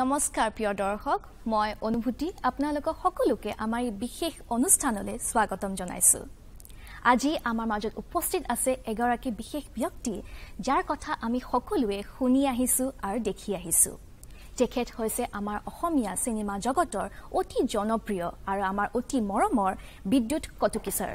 নমস্কাৰ প্ৰিয় দৰ্শক। মই অনুভূতি আপোনালোকক সকলোকে আমাৰ এই বিশেষ অনুষ্ঠানলৈ স্বাগতম জনাইছো। আজি আমাৰ মাজত উপস্থিত আছে এগৰাকী বিশেষ ব্যক্তি যাৰ কথা আমি সকলোৱে শুনি আহিছো আৰু দেখি আহিছো। তেখেত হৈছে আমাৰ অসমীয়া চিনেমা জগতৰ অতি জনপ্ৰিয় আৰু আমাৰ অতি মৰমৰ Bidyut Kotoky sir.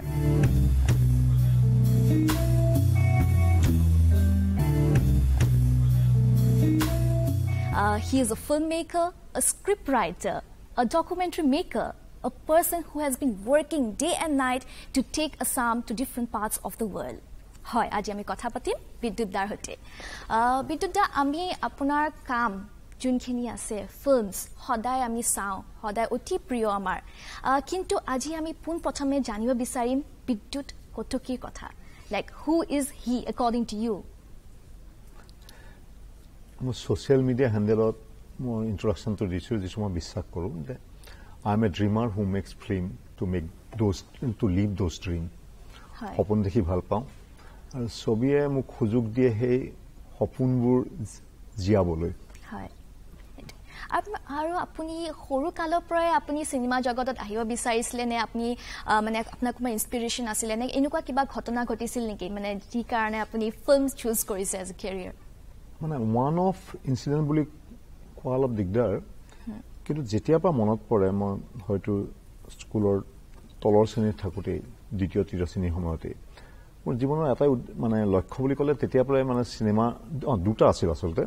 Uh, he is a filmmaker, a scriptwriter, a documentary maker, a person who has been working day and night to take Assam to different parts of the world. হয় আজি আমি কথা পাতিম বিদ্যুৎ দাৰ সৈতে বিদ্যুৎ দা আমি আপোনাৰ কাম যোনখিনি আছে ফিল্মছ সদায় আমি চাওঁ সদায় অতি প্ৰিয় আমাৰ কিন্তু আজি আমি পোনপ্ৰথমে জানিব বিচাৰিম বিদ্যুৎ কটকীৰ কথা like who is he according to you মই ছ'চিয়েল মিডিয়া হেণ্ডেলত মই ইণ্ট্ৰডাকশ্যনটো দিছোঁ যিটো মই বিশ্বাস কৰোঁ যে I am a dreamer who makes film to make those to live those dream সপোন দেখি ভাল পাওঁ। আৰু ছবিয়ে মোক সুযোগ দিয়ে সেই সপোনবোৰ জীয়াবলৈ। আৰু আপুনি সৰু কালৰ পৰাই আপুনি চিনেমা জগতত আহিব বিচাৰিছিলে নে আপুনি মানে আপোনাৰ কোনোবা ইনস্পিৰেশ্যন আছিলে নে এনেকুৱা কিবা ঘটনা ঘটিছিল নেকি? মানে যি কাৰণে আপুনি ফিল্ম চুজ কৰিছে এজ এ কেৰিয়াৰ মানে ওৱান অফ ইনচিডেণ্ট বুলি কোৱা অলপ দিগদাৰ। কিন্তু যেতিয়াৰ পৰা মনত পৰে মই হয়তো স্কুলৰ তলৰ শ্ৰেণীত থাকোঁতেই দ্বিতীয় তৃতীয় শ্ৰেণীৰ সময়তেই মোৰ জীৱনৰ এটাই মানে লক্ষ্য বুলি ক'লে তেতিয়াৰ পৰাই মানে চিনেমা অঁ দুটা আছিল আচলতে।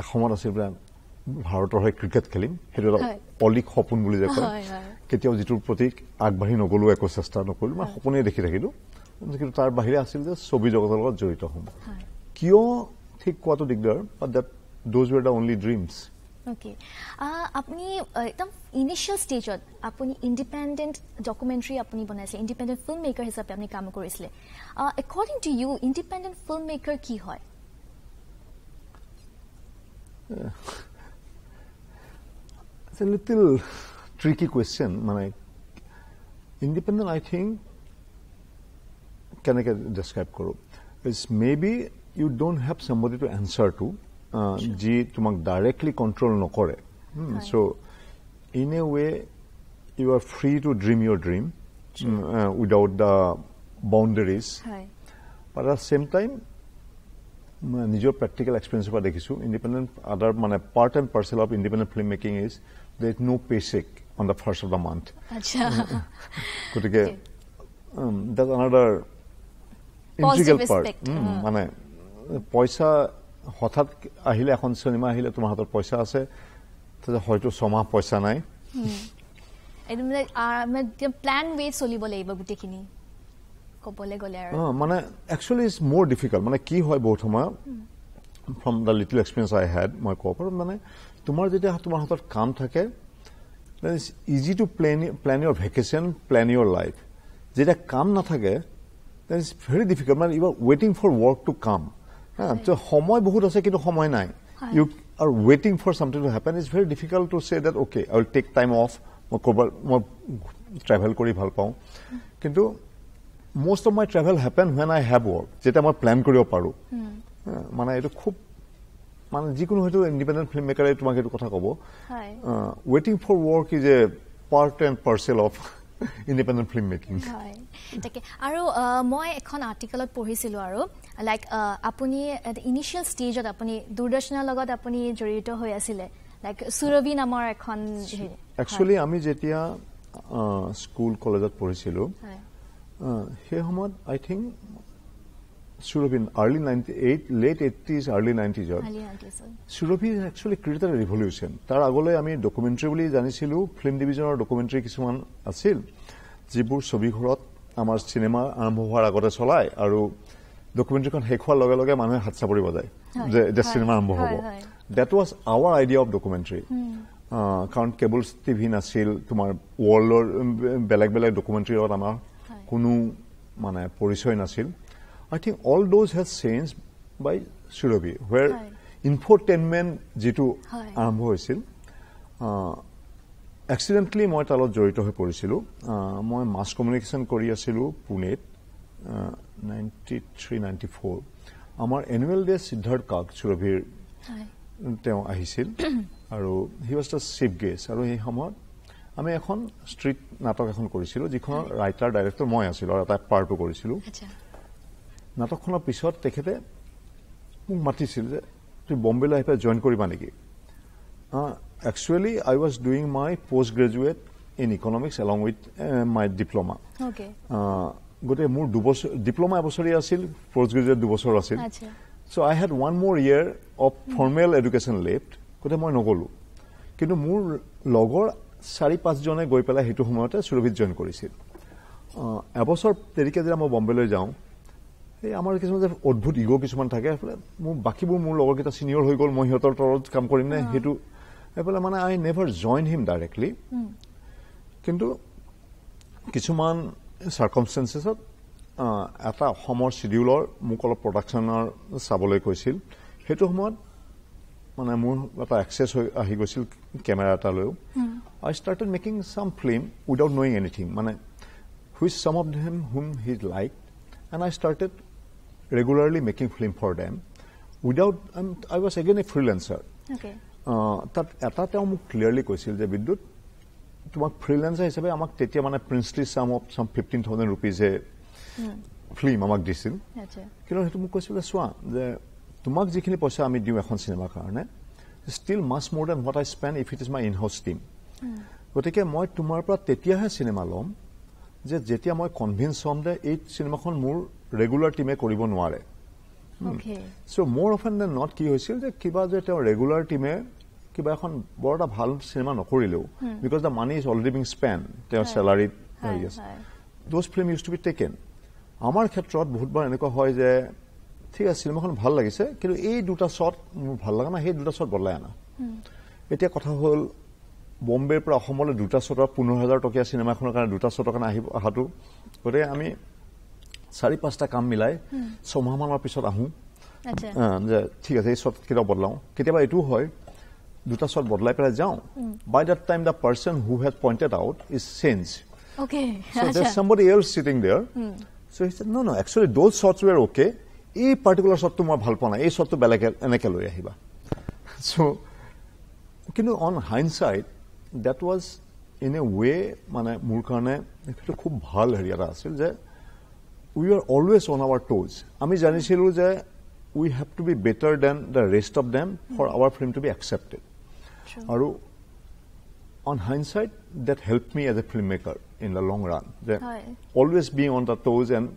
এসময়ত আছিল বোলে ভাৰতৰ হৈ ক্ৰিকেট খেলিম সেইটো এটা অলিক সপোন বুলি যে কয়। কেতিয়াও যিটোৰ প্ৰতি আগবাঢ়ি নগ'লো একো চেষ্টা নকৰিলোঁ মই সপোনেই দেখি থাকিলোঁ। কিন্তু তাৰ বাহিৰে আছিল যে ছবি জগতৰ লগত জড়িত হ'ম। কিয় ঠিক কোৱাটো দিগদাৰ but that those were the only dreams okay আপুনি একদম ইনিচিয়েল ষ্টেজত আপুনি ইণ্ডিপেণ্ডেণ্ট ডকুমেণ্টাৰী আপুনি বনাইছিলে ইণ্ডিপেণ্ডেণ্ট ফিল্ম মেকাৰ হিচাপে আপুনি কাম কৰিছিলে। According to you independent film maker কি হয়? It's a little tricky question. মানে independent, I think, কেনেকৈ ডেছক্ৰাইব কৰোঁ? It's may be you don't have somebody to answer to যি তোমাক ডাইৰেক্টলি কণ্ট্ৰল নকৰে so' in a way you are free to dream your dream without the boundaries but at same time নিজৰ practical এক্সপিৰিয়েঞ্চৰ পৰা দেখিছোঁ independent other মানে part and parcel of independent film making is they is no' pay check on the first of the month গতিকে that another integral part মানে পইচা হঠাৎ আহিলে এখন চিনেমা আহিলে তোমাৰ হাতত পইচা আছে হয়তো ছমাহ পইচা নাই। প্লেন ৱে চলিব লাগিব গোটেইখিনি ক'বলৈ গ'লে আৰু। মানে একচুৱেলি ইজ মোৰ ডিফিকাল্ট মানে কি হয় বহুত সময়ত from the little experience I had মই ক'ব পাৰোঁ মানে তোমাৰ যেতিয়া তোমাৰ হাতত কাম থাকে easy to plan plan your vacation plan your life যেতিয়া কাম নাথাকে দেন ইজ ভেৰি ডিফিকাল্ট মানে ইউ আৰ ৱেইটিং ফৰ ৱৰ্ক টু কাম সময় বহুত আছে কিন্তু সময় নাই। You are ৱেইটিং for something to happen is very difficult to say that okay I will take time off মই ক'ৰবাত মই ট্ৰেভেল কৰি ভাল পাওঁ কিন্তু most of my travel happen when I have work যেটা মই প্ল্যান কৰিব পাৰোঁ মানে এইটো খুব মানে যিকোনো হয়তো ইণ্ডিপেণ্ডেণ্ট ফিল্ম মেকাৰে তোমাক এইটো কথা ক'ব ৱেইটিং for work is a part and parcel of independent film making তাকে। আৰু মই এখন আৰ্টিকেলত পঢ়িছিলোঁ আৰু লাইক আপুনি ইনিচিয়েল ষ্টেজত আপুনি দূৰদৰ্শনৰ লগত আপুনি জড়িত হৈ আছিলে লাইক সুৰভি নামৰ এখন একচুৱেলি আমি যেতিয়া স্কুল কলেজত পঢ়িছিলোঁ সেই সময়ত I think Surabhi early late eighties early নাইণ্টিজত Surabhi actually create a revolution তাৰ আগলৈ আমি ডকুমেণ্টাৰী বুলি জানিছিলোঁ ফিল্ম ডিভিজনৰ ডকুমেণ্টাৰী কিছুমান আছিল যিবোৰ ছবিঘৰত আমাৰ চিনেমা আৰম্ভ হোৱাৰ আগতে চলায় আৰু ডকুমেণ্টাৰীখন শেষ হোৱাৰ লগে লগে মানুহে হাত চাপৰি বজায় যে এতিয়া চিনেমা আৰম্ভ হ'ব। That was our idea of documentary কাৰণ কেবল টিভি নাছিল তোমাৰ ৱৰ্ল্ডৰ বেলেগ বেলেগ ডকুমেণ্টাৰীৰ লগত আমাৰ কোনো মানে পৰিচয় নাছিল। I think all those has change by Surabhi where infotainment যিটো আৰম্ভ হৈছিল এক্সিডেণ্টলি মই তাৰ লগত জড়িত হৈ পৰিছিলোঁ মই মাছ কমিউনিকেশ্যন কৰি আছিলোঁ পুনেত নাইণ্টি থ্ৰী নাইণ্টি ফ'ৰ আমাৰ এনুৱেল ডে সিদ্ধাৰ্থ কাক সুৰভিৰ তেওঁ আহিছিল আৰু he was the chief guest আৰু সেই সময়ত আমি এখন ষ্ট্ৰীট নাটক এখন কৰিছিলোঁ যিখনৰ ৰাইটাৰ ডাইৰেক্টৰ মই আছিলোঁ আৰু এটা পাৰ্টো কৰিছিলোঁ নাটকখনৰ পিছত তেখেতে মোক মাতিছিল যে তুমি বম্বেলৈ আহি পেলাই জইন কৰিবা নেকি? Actually I was doing my post graduate in economics along with my diploma গতিকে মোৰ দুবছৰ ডিপ্ল'মা এবছৰীয়া আছিল পষ্ট গ্ৰেজুৱেট দুবছৰ আছিল। চ' আই হেড ওৱান মোৰ year of formal education left গতিকে মই নগ'লোঁ। কিন্তু মোৰ লগৰ চাৰি পাঁচজনে গৈ পেলাই সেইটো সময়তে সুৰভিত জইন কৰিছিল। এবছৰ দেৰিকে যেতিয়া মই বম্বেলৈ যাওঁ এই আমাৰ কিছুমান যে অদ্ভুত ইগ' কিছুমান থাকে সেইফালে মোৰ বাকীবোৰ মোৰ লগৰকেইটা ছিনিয়ৰ হৈ গ'ল মই সিহঁতৰ তলত কাম কৰিম নে সেইটো সেইফালে মানে I never join him directly কিন্তু কিছুমান চাৰ্কমষ্টেঞ্চেছত এটা অসমৰ চিডিউলৰ মোক অলপ প্ৰডাকশ্যনৰ চাবলৈ কৈছিল। সেইটো সময়ত মানে মোৰ এটা এক্সেছ হৈ আহি গৈছিল camera এটালৈও। I started making some film without knowing anything মানে which some of them whom his like and I started regularly making film for them without I was again a okay ah, তাত এটা তেওঁ মোক clearly কৈছিল যে বিদ্যুৎ তোমাক ফ্ৰিলেঞ্চাৰ হিচাপে আমাক তেতিয়া মানে প্ৰিন্সলি চাম অফ চাম ফিফটিন থাউজেণ্ড ৰুপিজে ফিল্ম আমাক দিছিল। কিন্তু সেইটো মোক কৈছিল চোৱা যে তোমাক যিখিনি পইচা আমি দিওঁ এখন চিনেমাৰ কাৰণে ষ্টিল মাছ মোৰ then what I spend if it is my in house team গতিকে মই তোমাৰ পৰা তেতিয়াহে চিনেমা ল'ম যে যেতিয়া মই কনভিন্স হ'ম যে এই চিনেমাখন মোৰ ৰেগুলাৰ টিমে কৰিব নোৱাৰে। চ' মোৰ অফেন দেন নট কি হৈছিল যে কিবা যে তেওঁ ৰেগুলাৰ টিমে কিবা এখন বৰ এটা ভাল চিনেমা নকৰিলেও because the money is already being spend তেওঁৰ চেলাৰীত হেৰি আছে। Those film use to be taken আমাৰ ক্ষেত্ৰত বহুতবাৰ এনেকুৱা হয় যে ঠিক আছে চিনেমাখন ভাল লাগিছে কিন্তু এই দুটা শ্বট মোৰ ভাল লগা নাই সেই দুটা শ্বট বদলাই আনা। এতিয়া কথা হ'ল বম্বেৰ পৰা অসমলৈ দুটা শ্বটৰ পোন্ধৰ হাজাৰ টকীয়া চিনেমা এখনৰ কাৰণে দুটা শ্বটৰ কাৰণে আহিব অহাটো। গতিকে আমি চাৰি পাঁচটা কাম মিলাই ছমাহমানৰ পিছত আহোঁ। যে ঠিক আছে এই শ্বট কেতিয়াবা বদলাওঁ। কেতিয়াবা এইটোও হয় দুটা শ্বট বদলাই পেলাই যাওঁ। By that time the person who has pointed out is change okay So there's আচ্ছা somebody else sitting there. So he said, no, no, actually those shots were okay. এই পাৰ্টিকুলাৰ শ্বটটো মই ভাল পোৱা নাই। এই শ্বটটো বেলেগ এনেকে লৈ আহিবা। চ' কিন্তু on hindsight that was in a way মানে মোৰ কাৰণে সেইটো খুব ভাল হেৰি এটা আছিল যে we are always on our toes আমি জানিছিলোঁ যে we have to be better than the rest of them for our film to be accepted আৰু on hindsight, that helped me as a filmmaker in the long run. That Right. always being on the toes and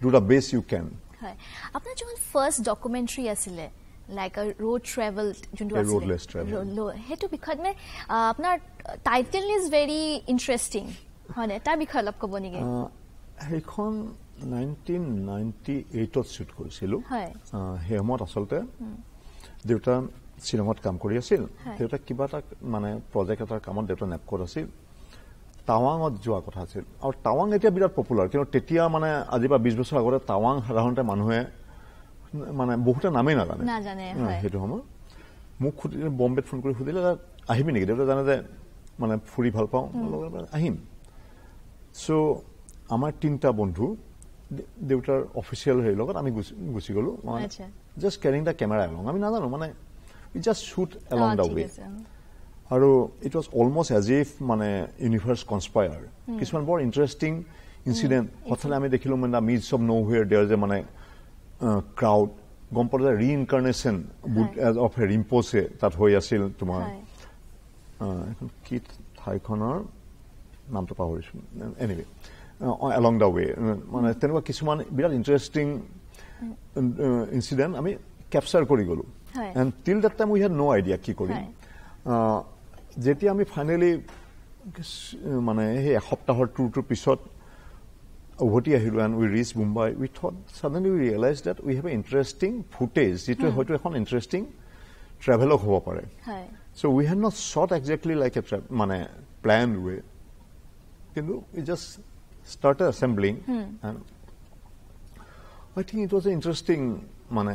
do the best you can. হয় আপোনাৰ যোন first documentary আছিলে like road travel যোনটো সেইটো বিষয়ত মানে আপোনাৰ টাইটেল ইজ ভেৰি ইণ্টাৰেষ্টিং হয়নে তাৰ বিষয়ে অলপ ক'ব নেকি সেইখন নাইনটিন নাইণ্টি এইটত শ্বুট কৰিছিলোঁ সেই সময়ত আচলতে দেউতা চিনেমাত কাম কৰি আছিল। হয়। দেউতাক কিবা এটা মানে প্ৰজেক্ট এটাৰ কামত দেউতা নেপকত আছিল। টাৱাঙত যোৱা কথা আছিল। আৰু টাৱাং এতিয়া বিৰাট পপুলাৰ কিন্তু তেতিয়া মানে আজিৰ পৰা বিছ বছৰ আগতে টাৱাং সাধাৰণতে মানুহে মানে বহুতে নামেই নাজানে। সেইটো সময়ত। মোক সুধিলে বম্বেত ফোন কৰি সুধিলে আহিবি নেকি? দেউতা জানে যে মানে ফুৰি ভাল পাওঁ। আহিম। চ' আমাৰ তিনিটা বন্ধু দেউতাৰ অফিচিয়েল হেৰিৰ লগত আমি গুচি গ'লো। Just carrying the camera along আমি নাজানো মানে we just shoot along the way. আৰু it was almost as if মানে ইউনিভাৰ্চ কনস্পায়াৰ কিছুমান বৰ ইণ্টাৰেষ্টিং ইনচিডেণ্ট হঠাতে আমি দেখিলোঁ মানে midst of no' where there যে মানে ক্ৰাউড গম পালোঁ যে ৰি ইনকাৰ্নেশ্যন অফ এ ৰিম্প'ছে তাত হৈ আছিল তোমাৰ। কি ঠাইখনৰ নামটো পাহৰিছোঁ। এনিৱে এলং দ্য ৱে মানে তেনেকুৱা কিছুমান বিৰাট ইণ্টাৰেষ্টিং ইনচিডেণ্ট আমি কেপচাৰ কৰি গ'লোঁ। And till that time we had no' idea কি কৰিম। আহ, যেতিয়া আমি ফাইনেলি মানে সেই এসপ্তাহৰ টুৰটোৰ পিছত উভতি আহিলোঁ and we reach Mumbai we thought suddenly we realize that we have a interesting footage যিটোৱে হয়তো এখন ইণ্টাৰেষ্টিং ট্ৰেভেলক হ'ব পাৰে we had not shot exactly like a tra- মানে planned way. কিন্তু we just started assembling. And I think it was an interesting মানে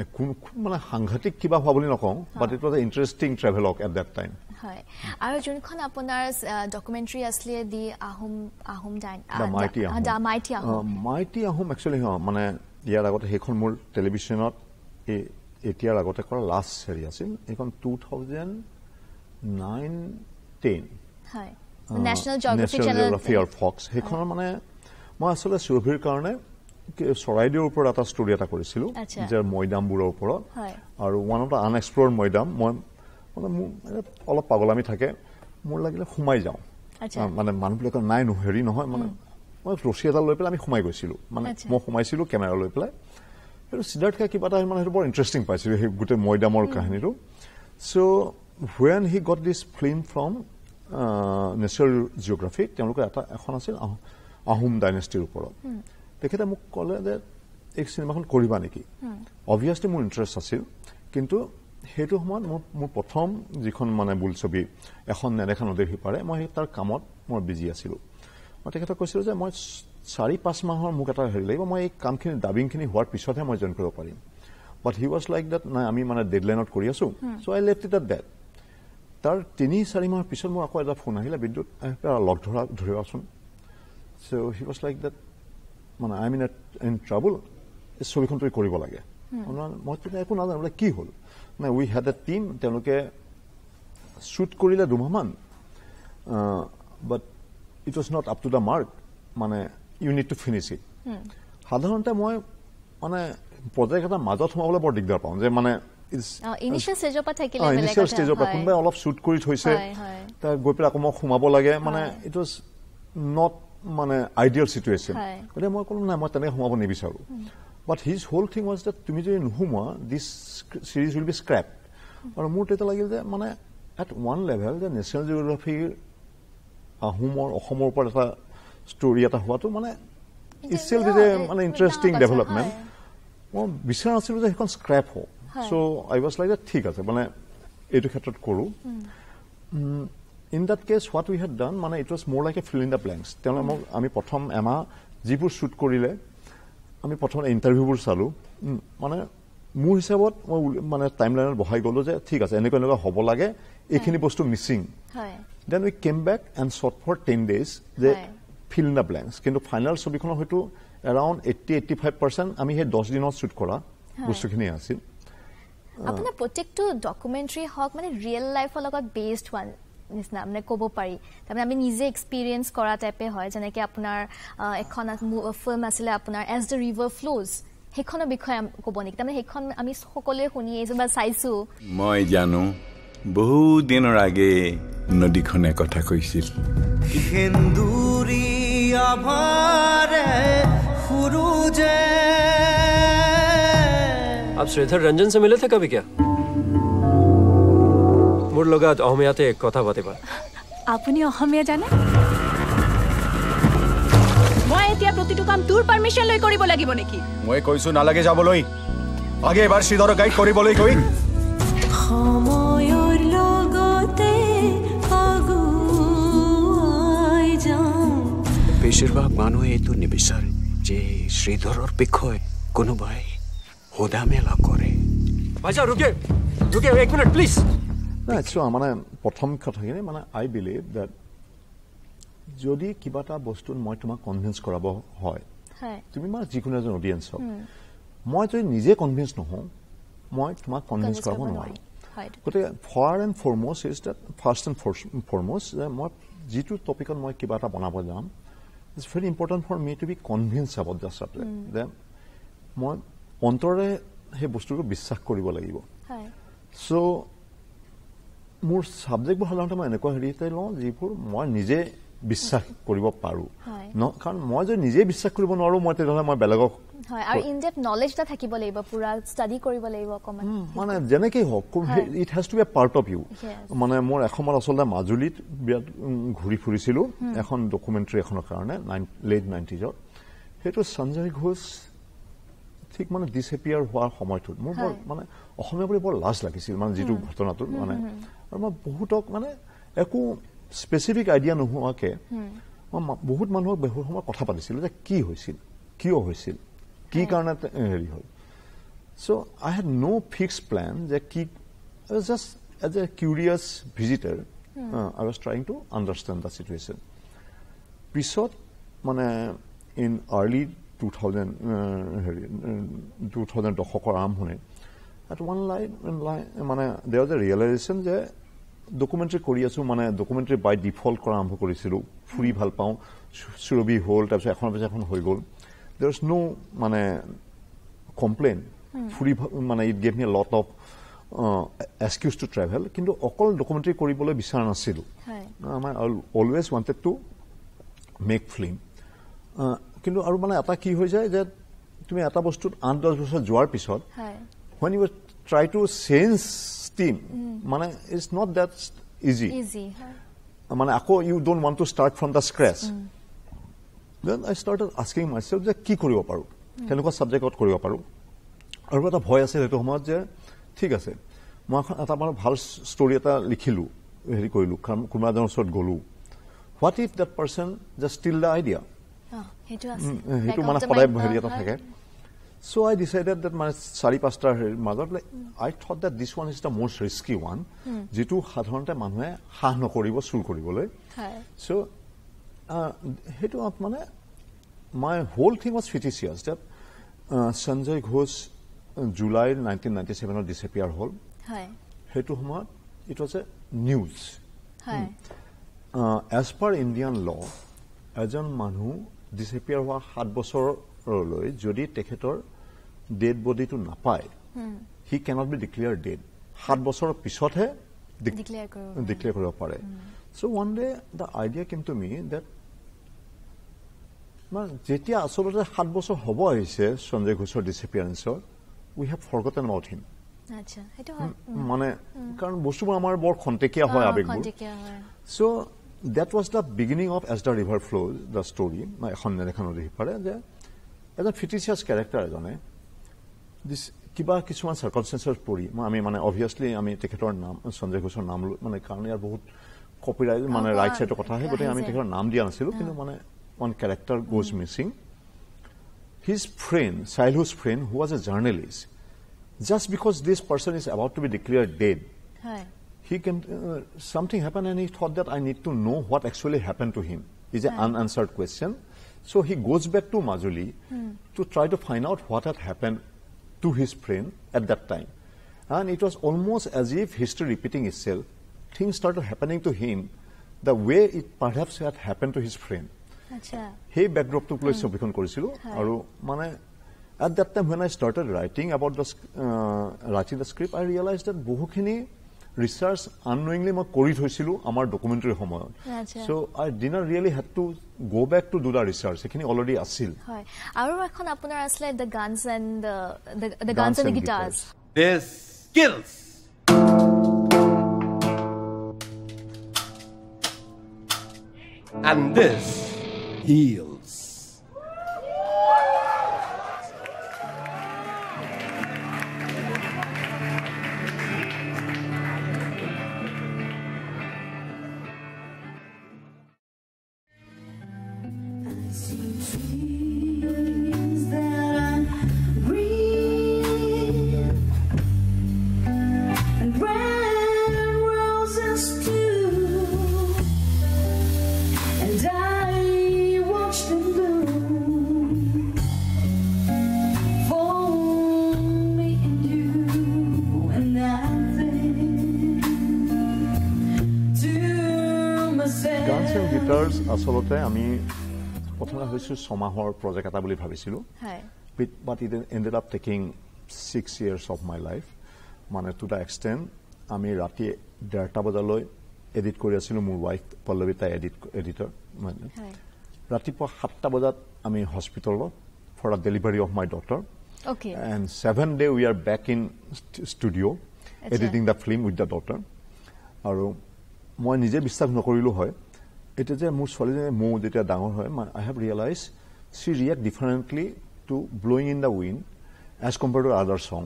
এ, কোন কোন- মানে সাংঘাতিক কিবা হোৱা বুলি নকওঁ but it was a interesting ট্ৰেভেলক at that time হয়। আৰু যোনখন আপোনাৰ ডকুমেণ্টাৰী আছিলে the Ahom Ahom mighty Ahom mighty Ahom actually মানে ইয়াৰ আগতে সেইখন মোৰ টেলিভিশ্যনত এতিয়াৰ আগতে কৰা লাষ্ট হেৰি আছিল এইখন টু থাউজেণ্ড নাইন টেন হয়। নেশ্যনেল জিঅ'গ্ৰাফি আৰু ফক্স সেইখনৰ মানে মই আচলতে সুৰভিৰ কাৰণে চৰাইদেউৰ ওপৰত এটা ষ্টৰি এটা কৰিছিলোঁ। যে মৈদামবোৰৰ ওপৰত। আৰু one of the unexplored moidam মই মানে মোৰ অলপ পাগলামি থাকে মোৰ লাগিলে সোমাই যাওঁ। মানে মানুহবিলাকৰ নাই হেৰি নহয় মানে মই ৰছী এডাল লৈ পেলাই আমি সোমাই গৈছিলোঁ। মানে। মই সোমাইছিলোঁ কেমেৰা লৈ পেলাই। সেইটো চিধাৰ্থকে কিবা এটা মানে সেইটো বৰ ইণ্টাৰেষ্টিং পাইছিলোঁ সেই গোটেই মৈদামৰ কাহিনীটো। So' when he got this film from natural geography তেওঁলোকৰ এটা এখন আছিল আহোম- ডাইনেষ্টিৰ ওপৰত। তেখেতে মোক ক'লে যে এই চিনেমাখন কৰিবা নেকি? অবভিয়াছলি মোৰ ইণ্টাৰেষ্ট আছিল কিন্তু সেইটো সময়ত মোৰ মোৰ প্ৰথম যিখন মানে বোলছবি এখন নেদেখা নদীৰ সিপাৰে মই সেই তাৰ কামত মই বিজি আছিলোঁ। মই তেখেতক কৈছিলোঁ যে মই চাৰি পাঁচ মাহৰ মোক এটা হেৰি লাগিব মই এই কামখিনি ডাবিংখিনি হোৱাৰ পিছতহে মই জইন কৰিব পাৰিম। But he was like that নাই আমি মানে ডেডলাইনত কৰি আছোঁ। So' I left it at that তাৰ তিনি চাৰি মাহৰ পিছত মোৰ আকৌ এটা ফোন আহিলে বিদ্যুৎ লগ ধৰা ধৰিবাচোন। So' he was like that মানে আই মিন ইন ট্ৰাবল এই ছবিখন তুমি কৰিব লাগে। মই- মই তেতিয়া একো নাজানো। বোলে কি হ'ল? মানে উই হেড এ টিম তেওঁলোকে শ্বুট কৰিলে দুমাহমান but it was not up to the mark মানে you need to finish it সাধাৰণতে মই মানে প্ৰজেক্ট এটাৰ মাজত সোমাবলৈ বৰ দিগদাৰ পাওঁ যে মানে ইনিচিয়েল ষ্টেজৰ পৰা থাকিলে বেলেগ ইনিচিয়েল কথা। ষ্টেজৰ পৰা হয়। কোনোবাই অলপ শ্বুট কৰি থৈছে। তাৰ গৈ পেলাই আকৌ মই সোমাব লাগে মানে ইট ৱাজ নট মানে আইডিয়েল চিটুৱেশ্যন। গতিকে মই ক'লো নাই মই তেনেকৈ সোমাব নিবিচাৰোঁ but his whole thing was যে তুমি যদি নোসোমোৱা this series will be scrap আৰু মোৰ তেতিয়া লাগিল যে মানে এট ওৱান লেভেল যে নেশ্যনেল জিঅ'গ্ৰাফিৰ আহোমৰ অসমৰ ওপৰত এটা ষ্টৰি এটা হোৱাটো মানে ইটছেল ইজ এ মানে ইণ্টাৰেষ্টিং। ডেভেলপমেণ্ট মই বিচৰা নাছিলোঁ যে সেইখন স্ক্ৰেপ হওক চ' আই ৱাজ লাইক ঠিক আছে মানে এইটো ক্ষেত্ৰত কৰোঁ। In that case what we had done মানে ইট ৱাজ মোৰ like a fill in the blanks তেওঁলোকে মোক আমি প্ৰথম এমাহ যিবোৰ শ্বুট কৰিলে আমি প্ৰথম ইণ্টাৰভিউবোৰ চালোঁ। মানে মোৰ হিচাপত মই মানে টাইম লাইনত বহাই গ'লোঁ যে ঠিক আছে এনেকুৱা এনেকুৱা হ'ব লাগে এইখিনি বস্তু missing then we came back and shot for ten days যে। ফিল ইন দ্য ব্লেংকছ কিন্তু ফাইনেল ছবিখনৰ হয়তো around eighty eighty five percent আমি সেই দহ দিনত শ্বুট কৰা বস্তুখিনি আছিল। আপোনাৰ প্ৰত্যেকটো ডকুমেণ্টাৰী হওক মানে ৰিয়েল লাইফৰ লগত বেছড হোৱা নিচিনা মানে ক'ব পাৰি। তাৰমানে আমি নিজে এক্সপিৰিয়েঞ্চ কৰা টাইপে হয় যেনেকৈ আপোনাৰ এখন ফিল্ম আছিলে আপোনাৰ এজ দ্য ৰিভাৰ ফ্ল'জ সেইখনৰ বিষয়ে ক'ব নেকি? তাৰমানে সেইখন আমি সকলোৱে শুনি আহিছোঁ বা চাইছোঁ। মই জানো বহু দিনৰ আগে নদীখনে কথা কৈছিল। সেন্দুৰী আভাৰে সুৰুজে आप श्रीधर रंजन से मिले थे कभी क्या মোৰ লগত অসমীয়াতে কথা পাতিবা আপুনি অসমীয়া জানে মই এতিয়া প্ৰতিটো কাম তোৰ পাৰ্মিশ্যন লৈ কৰিব লাগিব নেকি মই কৈছো নালাগে যাবলৈ আগে এবাৰ শ্ৰীধৰক গাইড কৰিবলৈ কৈ সময়ৰ লগতে আগুৱাই যাওঁ বেছিভাগ মানুহে এইটো নিবিচাৰে যে শ্ৰীধৰৰ বিষয়ে কোনোবাই সোধা মেলা কৰে ভাইজা ৰুকে ৰুকে এক মিনিট প্লিজ নাই চোৱা মানে প্ৰথম কথাখিনি মানে আই বিলিভ দেট যদি কিবা এটা বস্তুত মই তোমাক কনভিন্স কৰাব হয় তুমি মানে যিকোনো এজন অডিয়েঞ্চ হওক মই যদি নিজে কনভিন্স নহওঁ মই তোমাক কনভিন্স কৰাব নোৱাৰোঁ গতিকে far and foremost is that first and foremost যে মই যিটো টপিকত মই কিবা এটা বনাব যাম it's very important for me to be convince about the subject যে মই অন্তৰে সেই বস্তুটো বিশ্বাস কৰিব লাগিব। চ' মোৰ ছাবজেক্টবোৰ সাধাৰণতে মই এনেকুৱা হেৰিতে লওঁ যিবোৰ মই নিজে বিশ্বাস কৰিব পাৰোঁ। ন কাৰণ মই যদি নিজে বিশ্বাস কৰিব নোৱাৰোঁ মই তেতিয়াহ'লে মই বেলেগক ইন নলেজ থাকিব লাগিব অকণমান। মানে যেনেকেই হওক it has to be a part of you. মানে মোৰ এসময়ত আচলতে মাজুলীত বিৰাট ঘূৰি ফুৰিছিলোঁ এখন ডকুমেণ্টাৰী এখনৰ কাৰণে লেট নাইণ্টিজত সেইটো সঞ্জয় ঘোষ ঠিক মানে ডিচএপিয়াৰ হোৱাৰ সময়টোত মোৰ বৰ মানে অসমীয়া বুলি বৰ লাজ লাগিছিল মানে যিটো ঘটনাটোত মানে আৰু মই বহুতক মানে একো স্পেচিফিক আইডিয়া নোহোৱাকে মই বহুত মানুহক বহু সময় কথা পাতিছিলোঁ যে কি হৈছিল কিয় হৈছিল কি কাৰণে হেৰি হ'ল no fixed plan. That keep, I was just as a curious visitor. Uh, I was trying to understand the situation. পিছত মানে ইন আৰ্লি টু থাউজেণ্ড হেৰি টু থাউজেণ্ড দশকৰ আৰম্ভণিত এট ওৱান লাইন লাইন মানে দেৰ ৱাজ এ ৰিয়েলাইজেশ্যন যে documentary কৰি আছো মানে ডকুমেণ্টাৰী বাই ডিফল্ট কৰা আৰম্ভ কৰিছিলোঁ। ফুৰি ভাল পাওঁ সুৰভি হ'ল তাৰপিছত এখনৰ পিছত এখন হৈ গ'ল। দেৰ ইজ ন' মানে কমপ্লেইন ফুৰি ভা- মানে it gave me lot of excuse to travel কিন্তু অকল ডকুমেণ্টাৰী কৰিবলৈ বিচৰা নাছিলোঁ। আমাৰ always wanted to make film কিন্তু আৰু মানে এটা কি হৈ যায় যে তুমি এটা বস্তুত আঠ দহ বছৰ যোৱাৰ পিছত when you try to change team মানে not that easy. ইজি মানে আকৌ you don't want to start from the scratch. then I started asking myself যে কি কৰিব পাৰোঁ? কেনেকুৱা ছাবজেক্টত কৰিব পাৰোঁ? আৰু এটা ভয় আছিল সেইটো সময়ত যে ঠিক আছে মই এখন এটা মানে ভাল ষ্টৰি এটা লিখিলোঁ হেৰি কৰিলোঁ কোনোবা এজনৰ ওচৰত গ'লোঁ। What if that person just steal the idea সেইটো মানে সদায় হেৰি এটা। থাকে। চ' আই ডিচাইডেড দেট মানে চাৰি পাঁচটাৰ হেৰিৰ মাজত I thought that this one is the most risky one যিটো সাধাৰণতে মানুহে সাহ নকৰিব চুৰ কৰিবলৈ। চ' সেইটো মানে my whole thing was fictitious that Sanjay Ghosh July nineteen ninety ছেভেনত disappear হ'ল সেইটো সময়ত it was a news as per Indian law এজন মানুহ ডিচেপিয়াৰ হোৱা সাত বছৰলৈ যদি তেখেতৰ ডেড বডিটো নাপায় he cannot be declare dead সাত বছৰৰ পিছতহে ডিক্লেয়াৰ কৰিব পাৰে। So' one day the idea came to me that মানে যেতিয়া আচলতে সাত বছৰ হ'ব আহিছে সঞ্জয় ঘোষৰ ডিচেপিয়াৰেঞ্চৰ we have forgotten about him আচ্ছা সেইটো হয়। মানে কাৰণ বস্তুবোৰ আমাৰ বৰ খন্তেকীয়া হয় আৱেগবোৰ। হয়। So' that was the beginning of as the river flow' the story এখন নেদেখা নদী সিপাৰে যে এজন ফিটিচিয়াছ কেৰেক্টাৰ এজনে দিছ- কিবা কিছুমান চাৰ্কমষ্টেঞ্চত পৰি মই আমি মানে অভিয়াছলি আমি তেখেতৰ নাম সঞ্জয় ঘোষৰ নাম লৈ- মানে কাৰণ ইয়াৰ বহুত কপিৰাইট মানে ৰাইট চাইডৰ কথা আহে গতিকে আমি। তেখেতৰ নাম দিয়া নাছিলোঁ কিন্তু মানে one character goes missing his friend, childhood friend, who was a journalist, just because this person is about to be declared dead, হয়। He can uh, something happened and he thought that I need to know what actually happened to him. Is an unanswered question. So he goes back to Majuli to try to find out what had happened to his friend at that time. And it was almost as if history repeating itself. Things started happening to him the way it perhaps had happened to his friend. আচ্ছা সেই বেকড্ৰপটোক লৈ ছবিখন কৰিছিলোঁ আৰু মানে at that time when I started writing about the writing the script I realize that বহুখিনি research unknowingly মই কৰি থৈছিলোঁ আমাৰ ডকুমেণ্টাৰীৰ সময়ত আচ্ছা। So' I didn't really had to go' back to do the research সেইখিনি অলৰেডি আছিল হয় আৰু এখন আপোনাৰ আছিলে the guns and the guns and and guitars. And this heals. আচলতে আমি প্ৰথমে ভাবিছোঁ ছমাহৰ প্ৰজেক্ট এটা বুলি ভাবিছিলোঁ। but it ended up taking six years of my life. মানে টু দ্য এক্সটেণ্ট আমি ৰাতি ডেৰটা বজালৈ এডিট কৰি আছিলোঁ মোৰ ৱাইফ পল্লৱী তাই এডিট এডিটৰ মানে। ৰাতিপুৱা সাতটা বজাত আমি হস্পিটেলত for the delivery of my daughter okay and seven day we are back in studio'. Editing the film with the daughter আৰু মই নিজে বিশ্বাস নকৰিলোঁ হয় এতিয়া যে মোৰ ছোৱালীজনী মৌ যেতিয়া ডাঙৰ হয় I have realize she react differently to blowing in the wind as compare to other song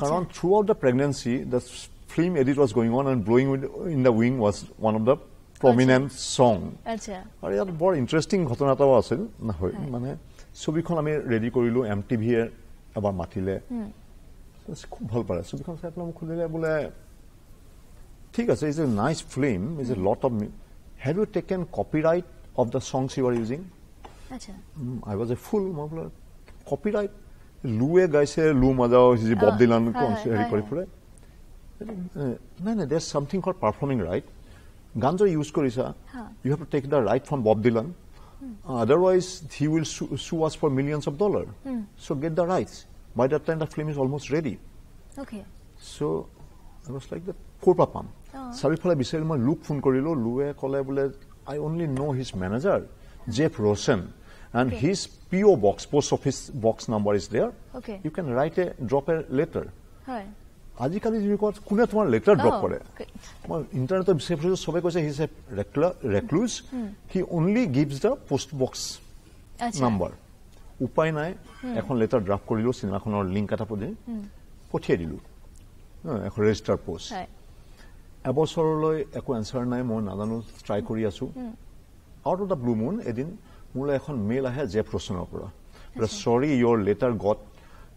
কাৰণ throughout the pregnancy the film edit was going on and blowing in the wind was one of the prominent song আচ্ছা। আৰু ইয়াত বৰ interesting ঘটনা এটাও আছিল নহয় মানে ছবিখন আমি ৰেডি কৰিলোঁ এম টি ভিয়ে এবাৰ মাতিলে। খুব ভাল পালে ছবিখন চাই পেলাই মোক সুধিলে বোলে ঠিক আছে is a nice film is a lot of have you taken copyright of the songs you are using I was a fool মই বোলে কপি লুৱে গাইছে লু মাজাও যি বব দিলান হেৰি কৰি। ফুৰে? নাই নাই দেৰ চামথিং ফৰ পাৰফৰ্মিং ৰাইট গান যদি ইউজ কৰিছা you have to take the right from Bob Dylan otherwise he will sue watch for millions of dollar so' get the rights by the time the film is almost ready Okay. So' I was like the ক'ৰ পৰা পাম চাৰিওফালে বিচাৰি মই look phone কৰিলোঁ লুৱে ক'লে বোলে I only know' his manager Jeff Rosen and Okay. His P O' box post office box number is there Okay. You can write a drop a letter আজিকালি যুগত কোনে তোমাৰ লেটাৰ ড্ৰপ কৰে. মই ইণ্টাৰনেটত বিচাৰি ফুৰিছোঁ চবে কৈছে he's a recluse he only gives the post box number উপায় নাই এখন লেটাৰ ড্ৰাফ্ট কৰিলোঁ চিনেমাখনৰ লিংক এটা পঠিয়াই দিলোঁ এখন ৰেজিষ্টাৰ পোষ্ট এবছৰলৈ একো এনচাৰ নাই মই নাজানো ট্ৰাই কৰি আছো। Out of the blue moon এদিন মোলৈ এখন মেইল আহে জেফ ৰচনৰ পৰা। Sorry your letter got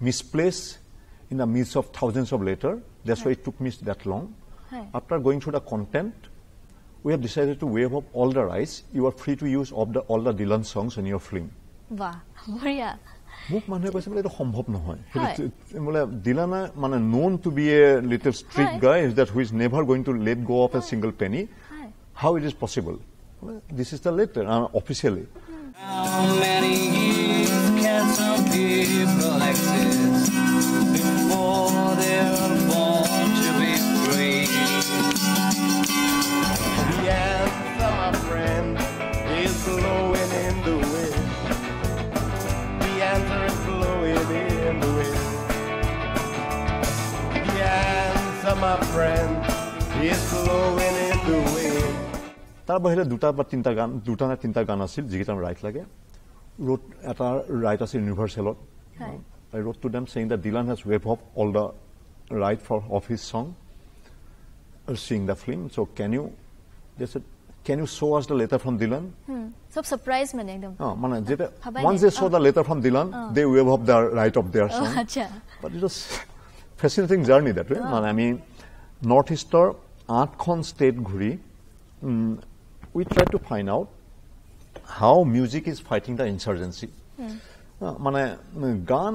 misplaced in the midst of thousands of letters that's why took miss that long হয়। After going through the content we have decided to waive off all the rights. You are free to use of the, all the Dylan songs in your film. বাহ বঢ়িয়া মোক মানুহে কৈছে বোলে এইটো সম্ভৱ নহয়। বোলে দিলানা মানে known to be a little strict. Guy is that who's never going to let go of a single penny. How it is possible this is the letter officially তাৰ বাহিৰে দুটা বা তিনিটা গান দুটা নে তিনিটা গান আছিল যিকেইটা আমাৰ ৰাইট লাগে। ৰোড এটা ৰাইট আছিল ইউনিভাৰ্চেলত road to them sing the Dylan has waive off all the right for of his song sing the film so' can you can you show us the letter from Dylan মানে মানে আমি north ইষ্টৰ আঠখন state ঘূৰি we try to find out how music is fighting the insurgency মানে gun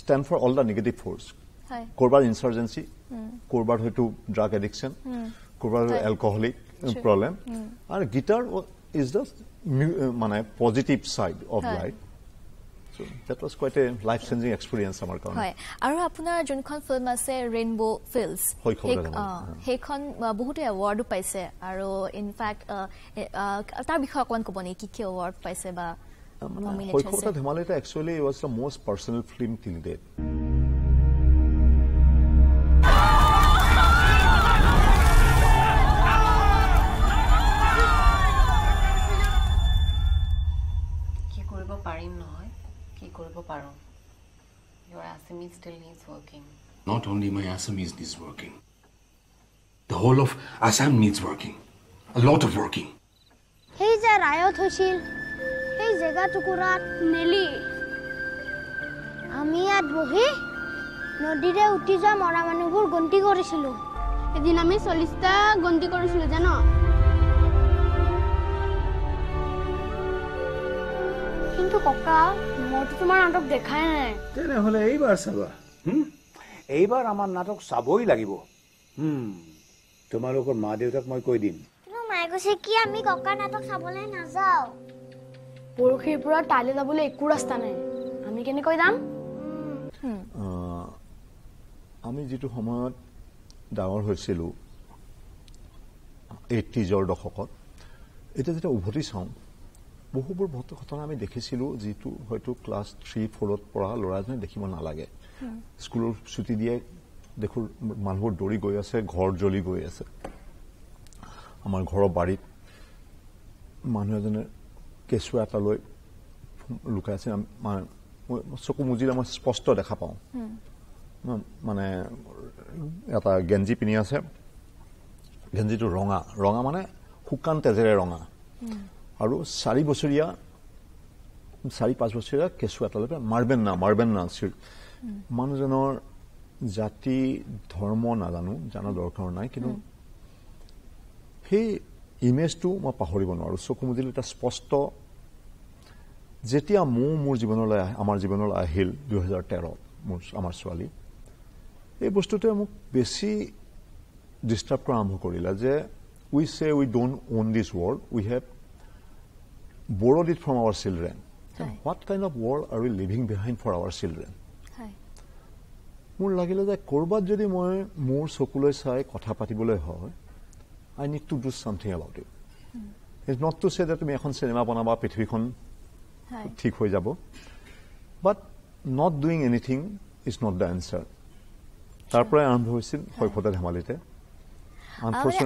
stand for all the negative force হয় ক'ৰবাত insurgency ক'ৰবাত হয়তো ড্ৰাগ এডিকশ্যন ক'ৰবাত হয়। এলকহলিক. প্ৰব্লেম আৰু গীটাৰ ইজ দ্য মানে positive side of. Life so' that was quite a life changing experience আমাৰ কাৰণে হয়। আৰু আপোনাৰ যোনখন ফিল্ম আছে ৰেইনবো ফিল্ডছ ধেমালি, সেইখন বহুতো এৱাৰ্ডো পাইছে। আৰু ইনফেক্ট তাৰ বিষয়ে অকণমান ক'ব নেকি? কি কি এৱাৰ্ড পাইছে বা শৈশৱতে হৈছে? ধেমালিটা actually was the most personal film till date পাৰোঁ Your Assamese still needs working. Not only my Assamese needs working, the whole of Assam needs working. A lot of working. সেই যে ৰায়ত হৈছিল সেই জেগা টুকুৰাত নেলি আমি ইয়াত বহি নদীৰে উটি যোৱা মৰা মানুহবোৰ গন্তি কৰিছিলো এদিন আমি চল্লিছটা গন্তি কৰিছিলো জান কিন্তু ককা মইতো তোমাৰ নাটক দেখাই নাই। তেনেহ'লে এইবাৰ চাবা। হুম? এইবাৰ আমাৰ নাটক চাবই লাগিব। হুম, তোমালোকৰ মা দেউতাক মই কৈ দিম। মায়ে কৈছে কি আমি ককাৰ নাটক চাবলৈ নাযাওঁ। পৰহিৰ পৰা তালৈ যাবলৈ একো ৰাস্তা নাই। আমি কেনেকৈ যাম? আমি যিটো সময়ত ডাঙৰ হৈছিলোঁ এইটিজৰ দশকত এতিয়া যেতিয়া উভতি চাওঁ বহুবোৰ ভত- ঘটনা আমি দেখিছিলোঁ যিটো হয়তো ক্লাছ থ্ৰী ফ'ৰত পঢ়া ল'ৰা এজনে দেখিব নালাগে। স্কুলৰ ছুটি দিয়ে দেখোঁ মানুহবোৰ দৌৰি গৈ আছে ঘৰ জ্বলি গৈ আছে। আমাৰ ঘৰৰ বাৰীত মানুহ এজনে কেঁচুৱা এটা লৈ লুকাই আছে চকু মুজিলে মই স্পষ্ট দেখা পাওঁ। মানে এটা গেঞ্জি পিন্ধি আছে। গেঞ্জিটো ৰঙা। ৰঙা মানে শুকান তেজেৰে ৰঙা। আৰু চাৰি বছৰীয়া চাৰি পাঁচ বছৰীয়া কেঁচুৱা এটালৈকে মাৰবেন না মাৰবেন না আছিল। মানুহজনৰ জাতি ধৰ্ম নাজানো জানা দৰকাৰ নাই কিন্তু সেই ইমেজটো মই পাহৰিব নোৱাৰো চকু মুজিলে এটা স্পষ্ট যেতিয়া মৌ মোৰ জীৱনলৈ আমাৰ জীৱনলৈ আহিল দুহেজাৰ তেৰত মোৰ আমাৰ ছোৱালী এই বস্তুটোৱে মোক বেছি ডিষ্টাৰ্ব কৰা আৰম্ভ কৰিলে যে we say we don't own this world we have borrowed it from our children what kind of world are we living behind for our children হয় মোৰ লাগিলে যে ক'ৰবাত যদি মই মোৰ চকুলৈ চাই কথা পাতিবলৈ হয় I need to do something about it it's not to say যে তুমি এখন চিনেমা বনাবা পৃথিৱীখন ঠিক হৈ যাব but not doing anything is not the answer তাৰ পৰাই আৰম্ভ হৈছিল শৈশৱতে ধেমালিতে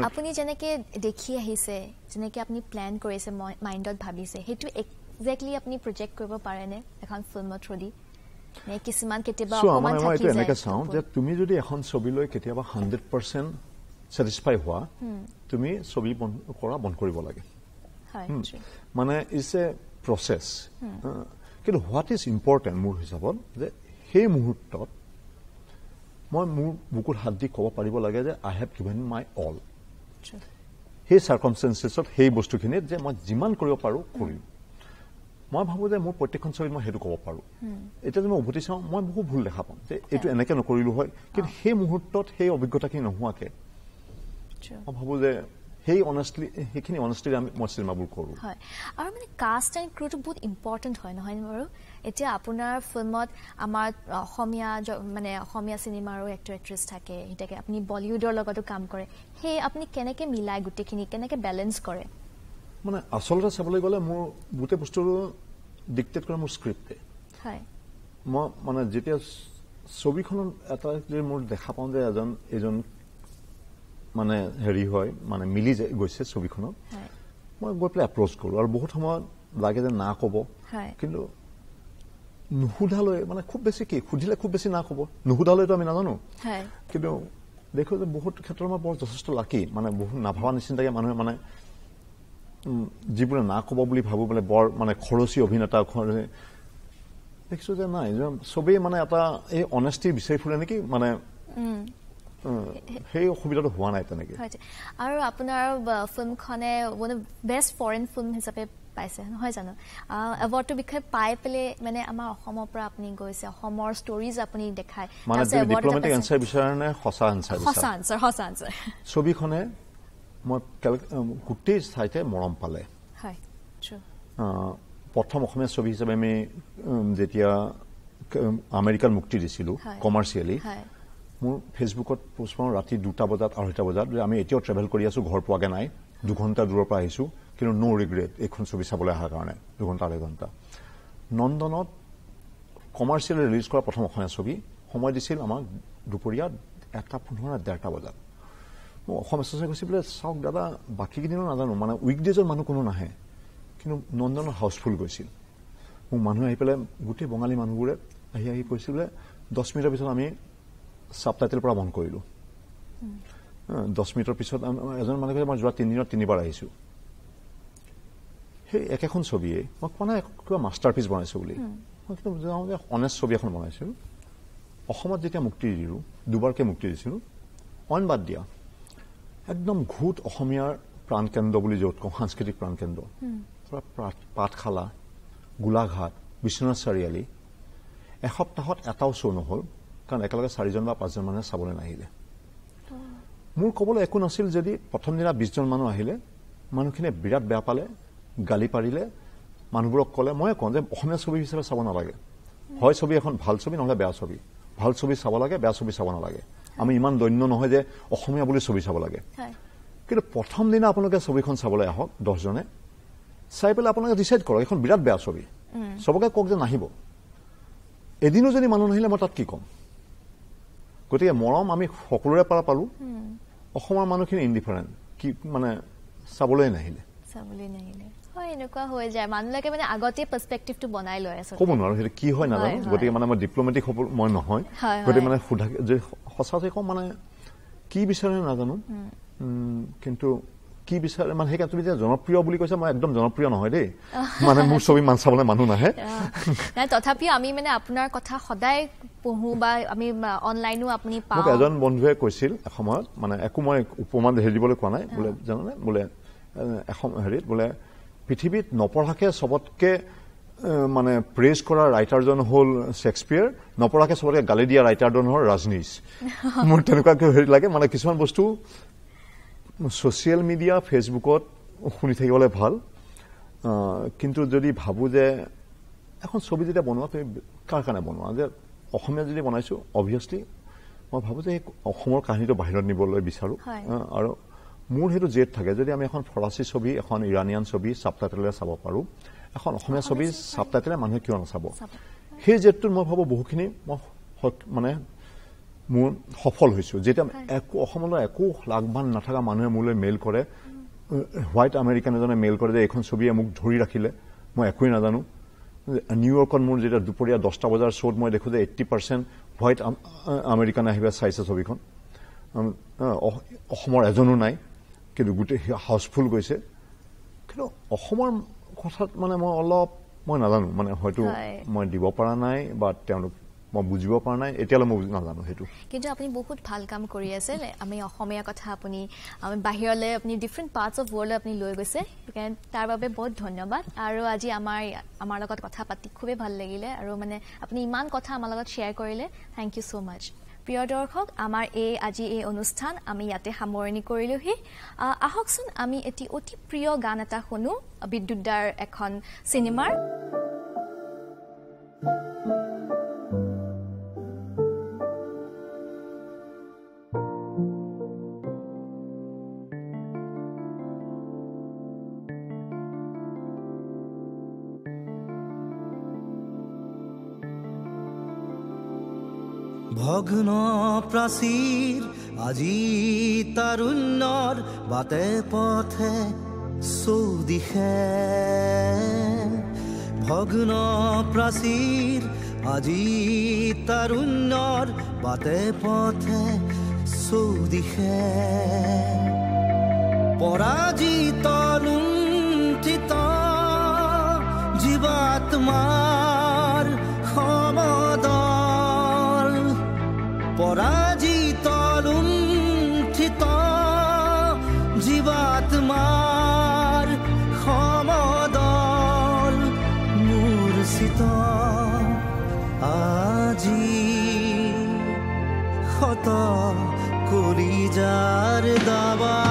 আপুনি যেনেকে দেখি আহিছে যেনেকে আপুনি প্লেন কৰিছে মাইণ্ডত ভাবিছে সেইটো একজেক্টলি আপুনি প্ৰজেক্ট কৰিব পাৰেনে এখন ফিল্মৰ থ্ৰুদি কিছুমান কেতিয়াবা মই এইটো এনেকে চাওঁ যে তুমি যদি এখন ছবিলৈ কেতিয়াবা হাণ্ড্ৰেড পাৰ্চেণ্ট ছেটিছফাই হোৱা তুমি ছবি কৰা বন্ধ কৰিব লাগে. মানে ইটছ এ প্ৰচেছ। কিন্তু হোৱাট ইজ ইম্পৰ্টেণ্ট মোৰ হিচাপত যে সেই মুহূৰ্তত মই মোৰ বুকুত হাত দি ক'ব পাৰিব লাগে যে I have given my all. সেই চাৰ্কমষ্টেঞ্চেছত সেই বস্তুখিনিত যে মই যিমান কৰিব পাৰোঁ কৰিম। মই ভাবোঁ যে মোৰ প্ৰত্যেকখন ছবিত মই সেইটো ক'ব পাৰোঁ। এতিয়া যদি মই উভতি চাওঁ মই বহু ভুল দেখা পাওঁ যে এইটো এনেকে নকৰিলো হয়। কিন্তু সেই মুহূৰ্তত সেই অভিজ্ঞতাখিনি নোহোৱাকে. মই ভাবোঁ যে সেই অনেষ্টলি সেইখিনি অনেষ্টলি আমি মই চিনেমাবোৰ কৰোঁ। হয়। আৰু মানে কাষ্ট এণ্ড ক্ৰুটো বহুত ইম্পৰ্টেণ্ট হয় নহয় বাৰু? এতিয়া আপোনাৰ ফিল্মত আমাৰ অসমীয়া মানে অসমীয়া চিনেমাৰো এক্টৰ এক্ট্ৰেছ থাকে সেইটাকে আপুনি বলিউডৰ লগতো কাম কৰে সেই আপুনি কেনেকে মিলাই গোটেইখিনি কেনেকে বেলেঞ্চ কৰে? মানে আচলতে চাবলৈ গ'লে মোৰ গোটেই বস্তুটো ডিক্টেট কৰে মোৰ স্ক্ৰিপ্টে হয়। মই মানে যেতিয়া ছবিখনত এটা যে মোৰ দেখা পাওঁ যে এজন এজন মানে হেৰি হয় মানে মিলি গৈছে ছবিখনত মই গৈ পেলাই এপ্ৰ'চ কৰোঁ আৰু বহুত সময়ত লাগে যে না ক'ব। কিন্তু নুসুধালৈ মানে খুব বেছি কি সুধিলে খুব বেছি না ক'ব। নুসুধালৈতো আমি নাজানো। কিন্তু দেখো যে বহুত ক্ষেত্ৰত মই বৰ যথেষ্ট লাকি মানে বহুত নাভাবা নিচিন্তাকে মানুহে মানে যিবোৰে না ক'ব বুলি ভাবো বোলে বৰ মানে খৰচী অভিনেতা দেখিছো যে নাই চবেই মানে এটা এই অনেষ্টি বিচাৰি ফুৰে নেকি মানে সেই অসুবিধাটো হোৱা নাই তেনেকে। আৰু আপোনাৰ ফিল্মখনে বেষ্ট ফৰেন ফিল্ম হিচাপে পাইছে নহয় জানো? এৱাৰ্ডটোৰ বিষয়ে পাই পেলাই মানে আমাৰ অসমৰ পৰা আপুনি গৈছে অসমৰ ষ্টৰিজ আপুনি দেখায়। আনচাৰ ছবিখনে মই গোটেই ঠাইতে মৰম পালে। প্ৰথম অসমীয়া ছবি হিচাপে আমি যেতিয়া আমেৰিকাত মুক্তি দিছিলোঁ। কমাৰ্চিয়েলি মোৰ ফেচবুকত পোষ্ট পাওঁ ৰাতি দুটা বজাত আঢ়ৈটা বজাত আমি এতিয়াও ট্ৰেভেল কৰি আছোঁ ঘৰ পোৱাগে নাই দুঘণ্টা দূৰৰ পৰা আহিছোঁ। কিন্তু ন' ৰিগ্ৰেট এইখন ছবি চাবলৈ অহাৰ কাৰণে দুঘণ্টা আঢ়ৈ ঘণ্টা। নন্দনত কমাৰ্চিয়েল ৰিলিজ কৰা প্ৰথম অসমীয়া ছবি সময় দিছিল আমাক দুপৰীয়া এটা পোন্ধৰ ডেৰটা বজাত। মই অসম এছ'চিয়েশ্যন কৈছোঁ বোলে চাওক দাদা বাকীকেইদিনো নাজানো মানে উইকডেজত মানুহ কোনো নাহে। কিন্তু নন্দনত হাউচফুল গৈছিল। মোক মানুহ আহি পেলাই গোটেই বঙালী মানুহবোৰে আহি আহি কৈছিল বোলে দহ মিনিটৰ পিছত আমি ছাব টাইটেল পৰা বন্ধ কৰিলোঁ। দহ মিনিটৰ পিছত এজন মানুহে কৈছে মই যোৱা তিনিদিনত তিনিবাৰ আহিছোঁ। সেই একেখন ছবিয়ে মই কোৱা নাই কিবা মাষ্টাৰ পিচ বনাইছোঁ বুলি। মই কিন্তু যাওঁ যে অনেষ্ট ছবি এখন বনাইছোঁ অসমত যেতিয়া মুক্তি দিলোঁ দুবাৰকৈ মুক্তি দিছিলোঁ অইন বাদ দিয়া একদম ঘোট অসমীয়াৰ প্ৰাণকেন্দ্ৰ বুলি য'ত কওঁ সাংস্কৃতিক প্ৰাণকেন্দ্ৰ। পৰা পাঠ- পাঠশালা গোলাঘাট বিশ্বনাথ চাৰিআলি। এসপ্তাহত এটাও শ্ব' নহ'ল কাৰণ একেলগে চাৰিজন বা পাঁচজন মানুহে চাবলৈ নাহিলে। মোৰ ক'বলৈ একো নাছিল যদি প্ৰথম দিনা বিশজন মানুহ আহিলে মানুহখিনিয়ে বিৰাট বেয়া পালে। গালি পাৰিলে মানুহবোৰক ক'লে ময়ে কওঁ যে অসমীয়া ছবি হিচাপে চাব নালাগে। হয় ছবি এখন ভাল ছবি নহ'লে বেয়া ছবি। ভাল ছবি চাব লাগে বেয়া ছবি চাব নালাগে। আমি ইমান দন্য নহয় যে অসমীয়া বুলি ছবি চাব লাগে। কিন্তু প্ৰথম দিনা আপোনালোকে ছবিখন চাবলৈ আহক দহজনে। চাই পেলাই আপোনালোকে ডিচাইড কৰক এইখন বিৰাট বেয়া ছবি। চবকে কওক যে নাহিব। এদিনো যদি মানুহ নাহিলে মই তাত কি ক'ম? গতিকে মৰম আমি সকলোৰে পৰা পালোঁ। অসমৰ মানুহখিনি ইণ্ডিফাৰেণ্ট কি মানে চাবলৈ নাহিলে। চাবলৈ নাহিলে। হয় এনেকুৱা হৈ যায়। মানুহবিলাকে মানে আগতে পাৰ্চপেক্টিভটো বনাই লয় আচলতে। ক'ব নোৱাৰো সেইটো কি হয় নাজানো। গতিকে মানে মই ডিপ্ল'মেটিক হ'ব মই নহয়। হয়, গতিকে। মানে সোধা যে সঁচাকৈ কওঁ মানে কি বিচাৰে নাজানো। কিন্তু কি বিচাৰে মানে সেইকাৰণে তুমি যে জনপ্ৰিয় বুলি কৈছা মই একদম জনপ্ৰিয় নহয় দেই। মানে মোৰ ছবি মান চাবলৈ মানুহ নাহে। নাই তথাপিও আমি মানে আপোনাৰ কথা সদায় পঢ়ো বা আমি অনলাইনো আপুনি মোক এজন বন্ধুৱে কৈছিল এসময়ত মানে একো মই উপমান হেৰি দিবলৈ কোৱা নাই বোলে জানানে? বোলে এ, এসম হেৰিত বোলে পৃথিৱীত নপঢ়াকে চবতকে মানে প্ৰেজ কৰা ৰাইটাৰজন হ'ল শ্বেক্সপিয়াৰ নপৰাকে চবতকে গালি দিয়া ৰাইটাৰজন হ'ল ৰাজনীশ মোৰ তেনেকুৱাকৈ হেৰি লাগে মানে কিছুমান বস্তু ছ'চিয়েল মিডিয়া ফেচবুকত শুনি থাকিবলৈ ভাল। কিন্তু যদি ভাবোঁ যে এখন ছবি যেতিয়া বনোৱা তুমি কাৰ কাৰণে বনোৱা? যে অসমীয়া যদি বনাইছোঁ অভিয়াছলি মই ভাবোঁ যে অসমৰ কাহিনীটো বাহিৰত নিবলৈ বিচাৰোঁ। আৰু মোৰ সেইটো জেদ থাকে যদি আমি এখন ফৰাচী ছবি এখন ইৰাণিয়ান ছবি ছাবটাইটেলেৰে চাব পাৰোঁ এখন অসমীয়া ছবি ছাবটাইটেলে মানুহে কিয় নাচাব? সেই জেদটোত মই ভাবোঁ বহুখিনি মই মানে মোৰ সফল হৈছোঁ। যেতিয়া একো অসমলৈ একো লাভৱান নাথাকা মানুহে মোলৈ মেইল কৰে হোৱাইট আমেৰিকান এজনে মেইল কৰে যে এইখন ছবিয়ে মোক ধৰি ৰাখিলে। মই একোৱেই নাজানো। নিউয়ৰ্কত মোৰ যেতিয়া দুপৰীয়া দহটা বজাৰ শ্ব'ত মই দেখোঁ যে eighty percent white am- American আহি পেলাই চাইছে ছবিখন। অসমৰ এজনো নাই। কিন্তু গোটেই হাউচফুল গৈছে। কিন্তু অসমৰ কথাত মানে মই অলপ মই নাজানো মানে হয়তো হয়। মই দিব পৰা নাই বা তেওঁলোক মই বুজিব পৰা নাই এতিয়ালৈ মই নাজানো সেইটো। কিন্তু আপুনি বহুত ভাল কাম কৰি আছে। আমি অসমীয়া কথা আপুনি আমি বাহিৰলৈ আপুনি ডিফাৰেণ্ট পাৰ্টছ অফ ৱৰ্ল্ডলৈ আপুনি লৈ গৈছে। সেইকাৰণে তাৰ বাবে বহুত ধন্যবাদ। আৰু আজি আমাৰ আমাৰ লগত কথা পাতি খুবেই ভাল লাগিলে। আৰু মানে আপুনি ইমান কথা আমাৰ লগত শ্বেয়াৰ কৰিলে। থেংক ইউ ছ' মাছ প্ৰিয় দৰ্শক আমাৰ এই আজি এই অনুষ্ঠান আমি ইয়াতে সামৰণি কৰিলোহি। আহ, আহকচোন আমি এটি অতি প্ৰিয় গান এটা শুনো বিদ্যুৎ দাৰ এখন চিনেমাৰ। ভগ্ন প্ৰাচীৰ আজি তাৰুণ্যৰ বাটে পথে চৌদিশে। ভগ্ন প্ৰাচীৰ আজি তাৰুণ্যৰ বাটে পথে চৌদিশে। পৰাজিত লুণ্ঠিত জীৱাত্মাৰ পৰাজিত লুণ্ঠিত জীৱাত্মাৰ সমদল মূৰ্ছিত। আজি শত কলিজাৰ দাবানত ভাঙি